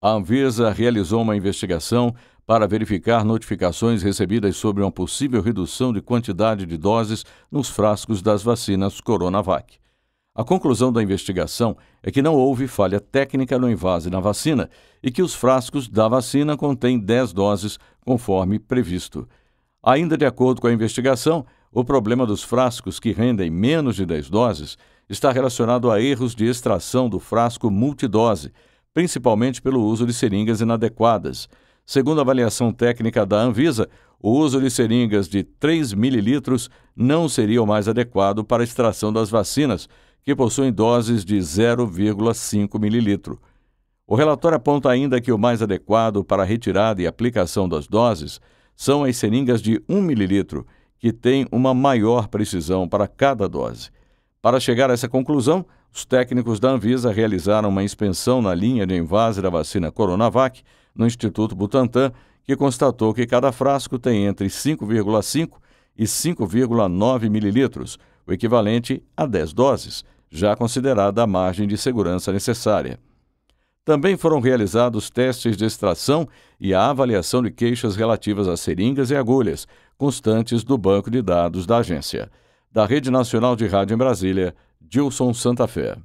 A Anvisa realizou uma investigação para verificar notificações recebidas sobre uma possível redução de quantidade de doses nos frascos das vacinas Coronavac. A conclusão da investigação é que não houve falha técnica no invase na vacina e que os frascos da vacina contêm 10 doses, conforme previsto. Ainda de acordo com a investigação, o problema dos frascos que rendem menos de 10 doses está relacionado a erros de extração do frasco multidose, principalmente pelo uso de seringas inadequadas Segundo a avaliação técnica da Anvisa, o uso de seringas de 3 mililitros não seria o mais adequado para a extração das vacinas, que possuem doses de 0,5 mililitro. O relatório aponta ainda que o mais adequado para a retirada e aplicação das doses são as seringas de 1 mililitro, que têm uma maior precisão para cada dose. Para chegar a essa conclusão, os técnicos da Anvisa realizaram uma inspeção na linha de invase da vacina Coronavac no Instituto Butantan, que constatou que cada frasco tem entre 5,5 e 5,9 mililitros, o equivalente a 10 doses, já considerada a margem de segurança necessária. Também foram realizados testes de extração e a avaliação de queixas relativas a seringas e agulhas, constantes do banco de dados da agência. Da Rede Nacional de Rádio em Brasília, Gilson Santa Fé.